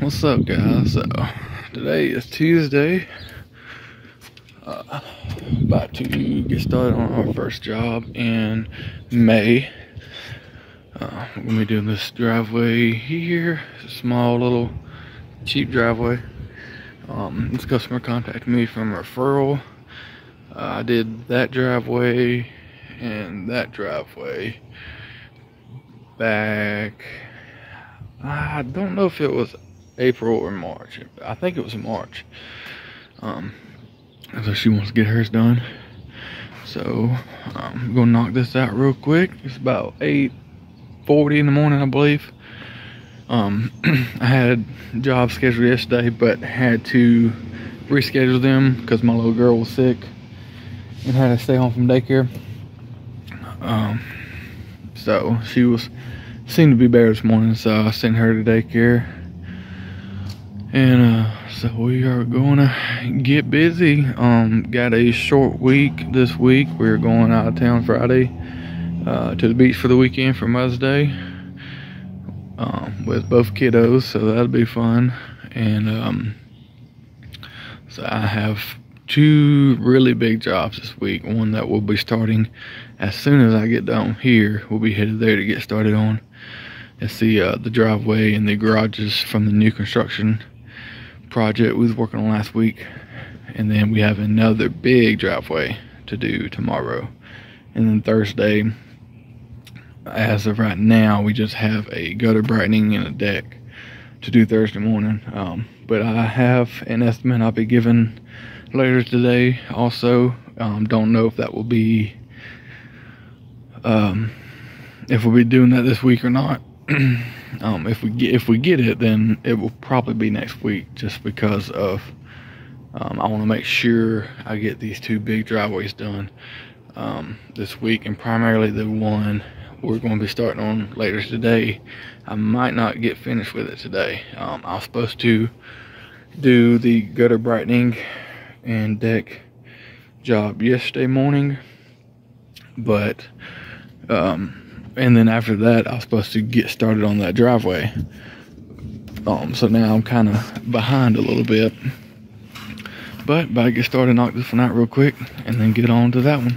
What's up, guys? So, today is Tuesday. Uh, about to get started on our first job in May. Uh, we're gonna be doing this driveway here. Small little cheap driveway. Um, this customer contacted me from referral. Uh, I did that driveway and that driveway back. I don't know if it was April or March. I think it was March. Um, so she wants to get hers done. So um, I'm gonna knock this out real quick. It's about 8:40 in the morning, I believe. Um, I had job scheduled yesterday, but had to reschedule them because my little girl was sick and had to stay home from daycare. Um, so she was seemed to be better this morning, so I sent her to daycare and uh, so we are gonna get busy. Um, got a short week this week. We're going out of town Friday uh, to the beach for the weekend for Mother's Day um, with both kiddos, so that'll be fun. And um, so I have two really big jobs this week. One that will be starting as soon as I get down here. We'll be headed there to get started on. It's the uh, the driveway and the garages from the new construction project we was working on last week. And then we have another big driveway to do tomorrow. And then Thursday, as of right now, we just have a gutter brightening and a deck to do Thursday morning. Um, but I have an estimate I'll be given later today. Also, um, don't know if that will be, um, if we'll be doing that this week or not. Um, if we get if we get it, then it will probably be next week, just because of um, I want to make sure I get these two big driveways done um, this week, and primarily the one we're going to be starting on later today. I might not get finished with it today. Um, I was supposed to do the gutter brightening and deck job yesterday morning, but um, and then after that, I was supposed to get started on that driveway. Um, so now I'm kind of behind a little bit. But, about to get started, knock this one out real quick, and then get on to that one.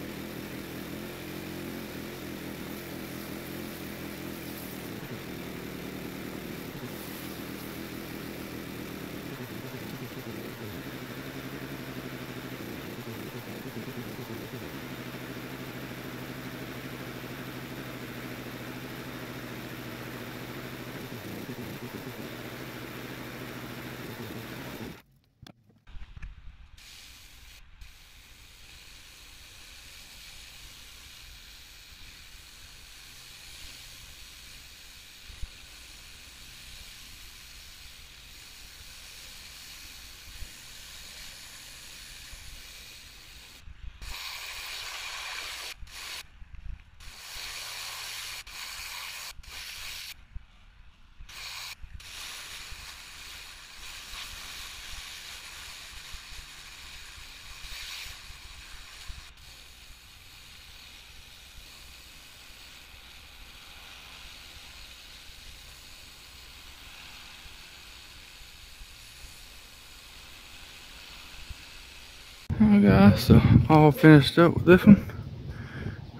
Alright guys, so all finished up with this one.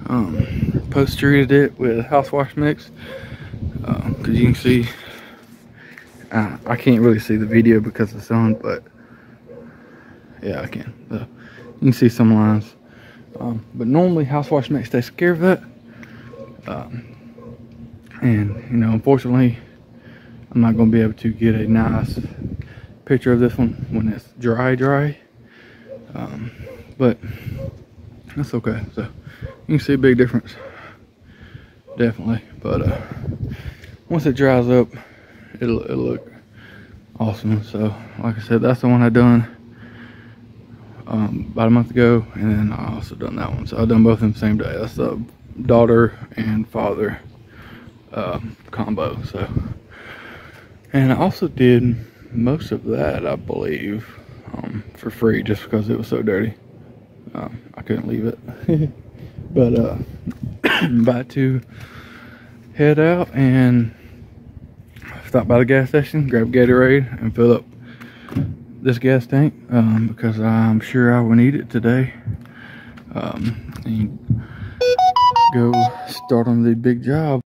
Um, post treated it with house wash mix. Because um, you can see, uh, I can't really see the video because of the sun, but yeah, I can. So you can see some lines. Um, but normally house wash mix takes care of that. Um, and you know, unfortunately, I'm not going to be able to get a nice picture of this one when it's dry, dry. Um, but that's okay. So you can see a big difference, definitely. But uh, once it dries up, it'll, it'll look awesome. So like I said, that's the one I done um, about a month ago, and then I also done that one. So I done both of them the same day. That's the daughter and father uh, combo. So, and I also did most of that, I believe, um, for free just because it was so dirty. Um, I couldn't leave it. but uh, about to head out and stop by the gas station, grab Gatorade, and fill up this gas tank um, because I'm sure I will need it today. Um, and go start on the big job.